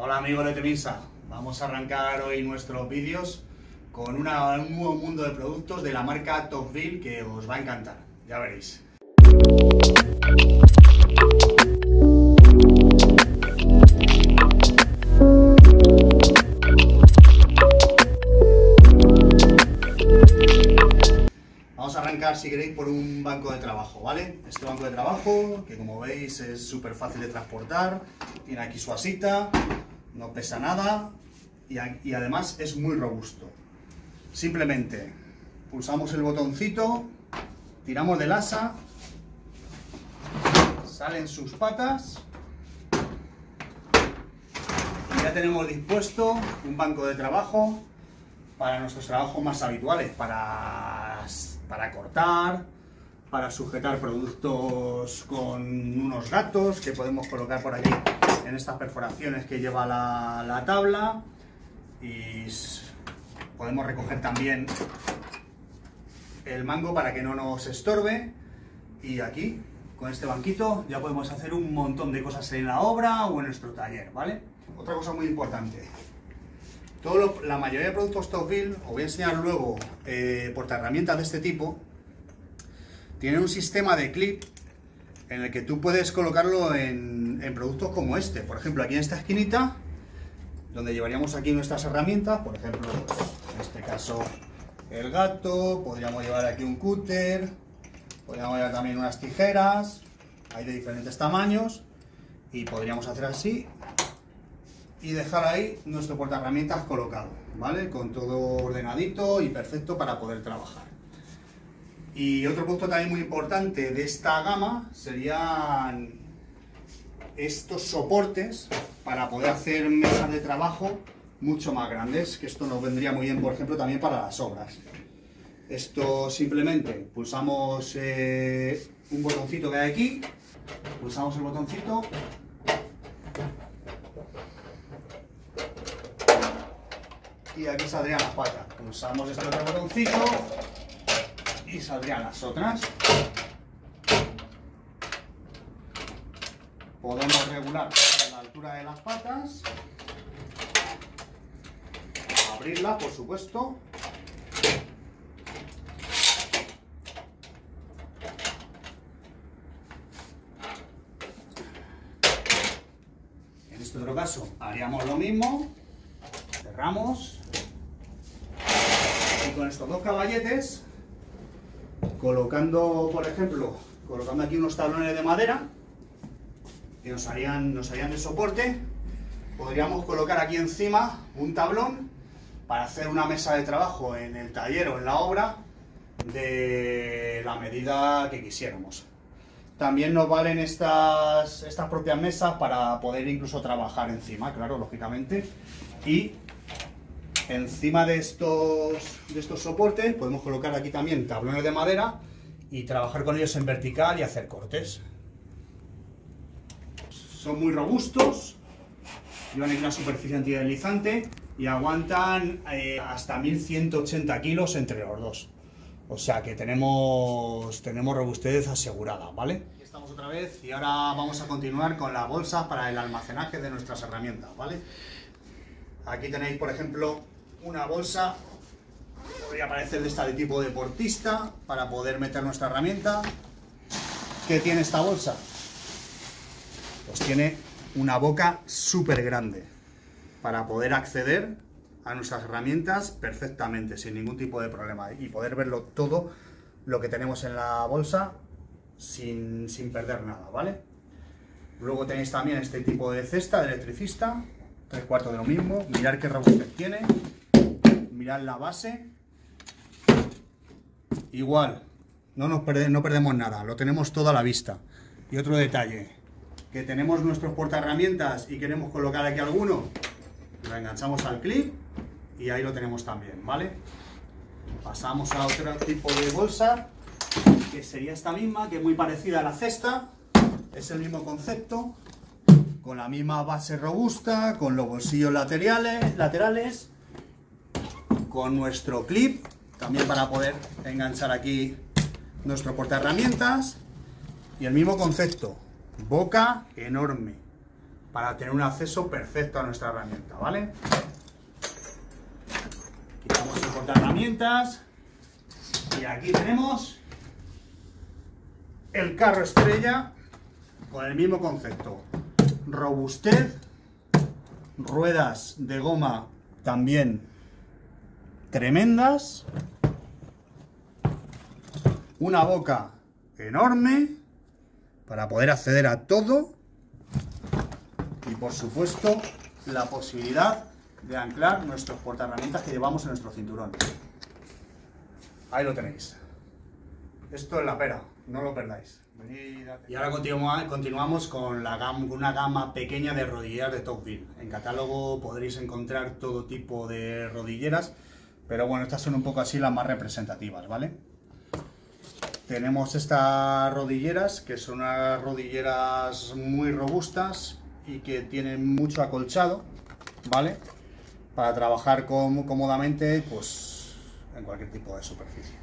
Hola amigos de Temisa, vamos a arrancar hoy nuestros vídeos con un nuevo mundo de productos de la marca Topville que os va a encantar, ya veréis. Vamos a arrancar, si queréis, por un banco de trabajo, ¿vale? Este banco de trabajo, que como veis es súper fácil de transportar, tiene aquí su asita, no pesa nada y, además es muy robusto. Simplemente pulsamos el botoncito, tiramos del asa, salen sus patas y ya tenemos dispuesto un banco de trabajo para nuestros trabajos más habituales, para, para cortar, para sujetar productos con unos gatos que podemos colocar por aquí en estas perforaciones que lleva la, la tabla y podemos recoger también el mango para que no nos estorbe y aquí con este banquito ya podemos hacer un montón de cosas en la obra o en nuestro taller, ¿vale? Otra cosa muy importante, todo lo- la mayoría de productos Topville, os voy a enseñar luego eh, portaherramientas de este tipo, tienen un sistema de clip en el que tú puedes colocarlo en, productos como este. Por ejemplo, aquí en esta esquinita, donde llevaríamos aquí nuestras herramientas, por ejemplo, en este caso el gato, podríamos llevar aquí un cúter, podríamos llevar también unas tijeras, hay de diferentes tamaños, y podríamos hacer así y dejar ahí nuestro portaherramientas colocado, ¿vale? Con todo ordenadito y perfecto para poder trabajar. Y otro punto también muy importante de esta gama serían estos soportes para poder hacer mesas de trabajo mucho más grandes, que esto nos vendría muy bien, por ejemplo, también para las obras. Esto simplemente pulsamos eh, un botoncito que hay aquí, pulsamos el botoncito y aquí saldrían las patas. Pulsamos este otro botoncito y saldrían las otras. Podemos regular la altura de las patas, abrirla por supuesto. En este otro caso haríamos lo mismo, cerramos y con estos dos caballetes, colocando, por ejemplo, colocando aquí unos tablones de madera que nos harían, nos harían de soporte, podríamos colocar aquí encima un tablón para hacer una mesa de trabajo en el taller o en la obra de la medida que quisiéramos. También nos valen estas, estas propias mesas para poder incluso trabajar encima, claro, lógicamente. Y encima de estos, de estos soportes podemos colocar aquí también tablones de madera y trabajar con ellos en vertical y hacer cortes. Son muy robustos, llevan una superficie antideslizante y aguantan eh, hasta 1180 kilos entre los dos. O sea que tenemos, tenemos robustez asegurada, ¿vale? Aquí estamos otra vez y ahora vamos a continuar con la bolsa para el almacenaje de nuestras herramientas, ¿vale? Aquí tenéis, por ejemplo, una bolsa, podría parecer de esta de tipo deportista, para poder meter nuestra herramienta. ¿Qué tiene esta bolsa? Pues tiene una boca súper grande para poder acceder a nuestras herramientas perfectamente, sin ningún tipo de problema y poder verlo todo lo que tenemos en la bolsa sin, sin perder nada, ¿vale? Luego tenéis también este tipo de cesta de electricista, tres cuartos de lo mismo, mirar qué robustez tiene, la base, igual, no, nos no perdemos nada, lo tenemos todo a la vista. Y otro detalle, que tenemos nuestros portaherramientas y queremos colocar aquí alguno, lo enganchamos al clip y ahí lo tenemos también, ¿vale? Pasamos a otro tipo de bolsa, que sería esta misma, que es muy parecida a la cesta, es el mismo concepto, con la misma base robusta, con los bolsillos laterales, laterales, con nuestro clip, también para poder enganchar aquí nuestro portaherramientas, y el mismo concepto, boca enorme, para tener un acceso perfecto a nuestra herramienta, ¿vale? Quitamos el herramientas y aquí tenemos el carro estrella con el mismo concepto. Robustez, ruedas de goma también tremendas, una boca enorme para poder acceder a todo y por supuesto la posibilidad de anclar nuestros portaherramientas que llevamos en nuestro cinturón. Ahí lo tenéis. Esto es la pera, no lo perdáis. Y ahora continuamos con la una gama pequeña de rodilleras de Topville. En catálogo podréis encontrar todo tipo de rodilleras, pero bueno, estas son un poco así las más representativas, ¿vale? Tenemos estas rodilleras, que son unas rodilleras muy robustas y que tienen mucho acolchado, ¿vale? Para trabajar cómodamente, pues, en cualquier tipo de superficie.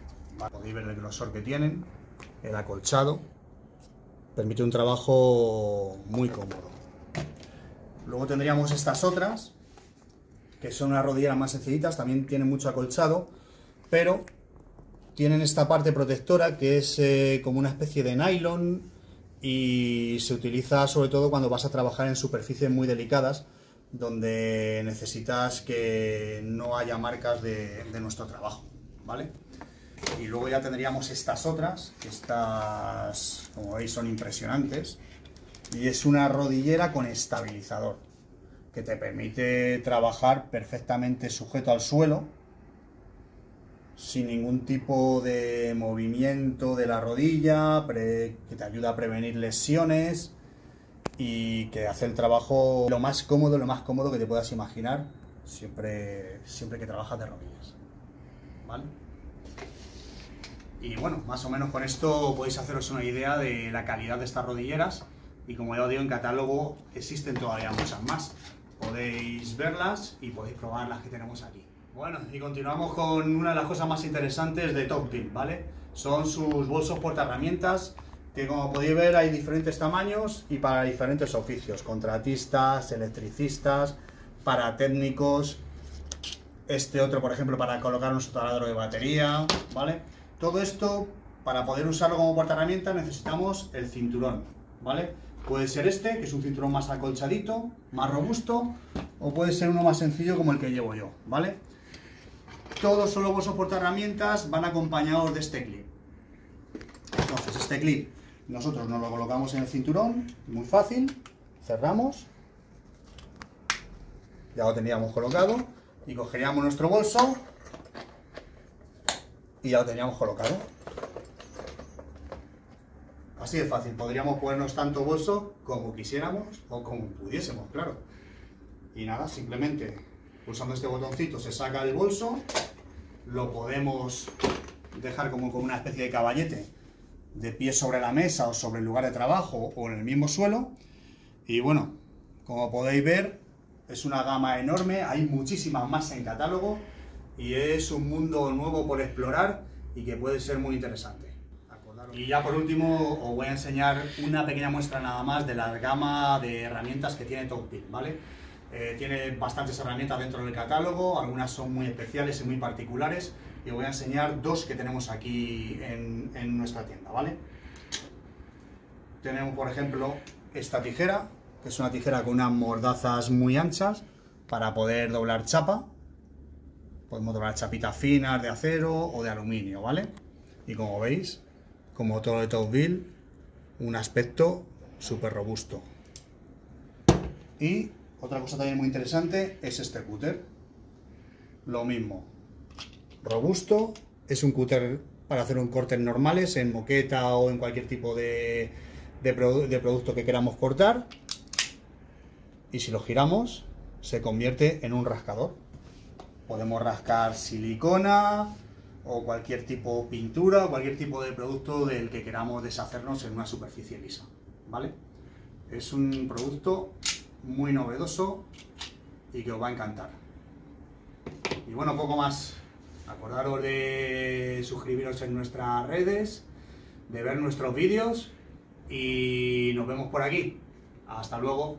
Podéis ver el grosor que tienen, el acolchado, permite un trabajo muy cómodo. Luego tendríamos estas otras, que son unas rodilleras más sencillitas, también tienen mucho acolchado, pero tienen esta parte protectora que es eh, como una especie de nylon y se utiliza sobre todo cuando vas a trabajar en superficies muy delicadas donde necesitas que no haya marcas de, nuestro trabajo, ¿vale? Y luego ya tendríamos estas otras, que estas, como veis, son impresionantes. Y es una rodillera con estabilizador, que te permite trabajar perfectamente sujeto al suelo sin ningún tipo de movimiento de la rodilla, que te ayuda a prevenir lesiones y que hace el trabajo lo más cómodo, lo más cómodo que te puedas imaginar siempre, siempre que trabajas de rodillas. ¿Vale? Y bueno, más o menos con esto podéis haceros una idea de la calidad de estas rodilleras y como ya os digo en catálogo existen todavía muchas más. Podéis verlas y podéis probar las que tenemos aquí. Bueno, y continuamos con una de las cosas más interesantes de Top Team, ¿vale? Son sus bolsos herramientas que como podéis ver hay diferentes tamaños y para diferentes oficios, contratistas, electricistas, para técnicos, este otro por ejemplo para colocar un taladro de batería, ¿vale? Todo esto, para poder usarlo como herramientas necesitamos el cinturón, ¿vale? Puede ser este, que es un cinturón más acolchadito, más robusto, o puede ser uno más sencillo como el que llevo yo, ¿vale? Todos los bolsos herramientas van acompañados de este clip. Entonces, este clip nosotros nos lo colocamos en el cinturón, muy fácil, cerramos, ya lo teníamos colocado, y cogeríamos nuestro bolso y ya lo teníamos colocado. Así de fácil, podríamos ponernos tanto bolso como quisiéramos o como pudiésemos, claro. Y nada, simplemente pulsando este botoncito se saca el bolso, lo podemos dejar como una especie de caballete de pie sobre la mesa o sobre el lugar de trabajo o en el mismo suelo. Y bueno, como podéis ver, es una gama enorme, hay muchísimas más en catálogo y es un mundo nuevo por explorar y que puede ser muy interesante. Y ya por último os voy a enseñar una pequeña muestra nada más de la gama de herramientas que tiene Topil, ¿vale? Eh, tiene bastantes herramientas dentro del catálogo, algunas son muy especiales y muy particulares y os voy a enseñar dos que tenemos aquí en, en nuestra tienda, ¿vale? Tenemos por ejemplo esta tijera, que es una tijera con unas mordazas muy anchas para poder doblar chapa, Podemos doblar chapitas finas de acero o de aluminio, ¿vale? Y como veis, como todo de Topville, un aspecto súper robusto. Y otra cosa también muy interesante es este cúter. Lo mismo, robusto, es un cúter para hacer un cortes normales en moqueta o en cualquier tipo de producto que queramos cortar. Y si lo giramos, se convierte en un rascador. Podemos rascar silicona o cualquier tipo de pintura o cualquier tipo de producto del que queramos deshacernos en una superficie lisa, ¿vale? Es un producto muy novedoso y que os va a encantar. Y bueno, poco más. Acordaros de suscribiros en nuestras redes, de ver nuestros vídeos y nos vemos por aquí. Hasta luego.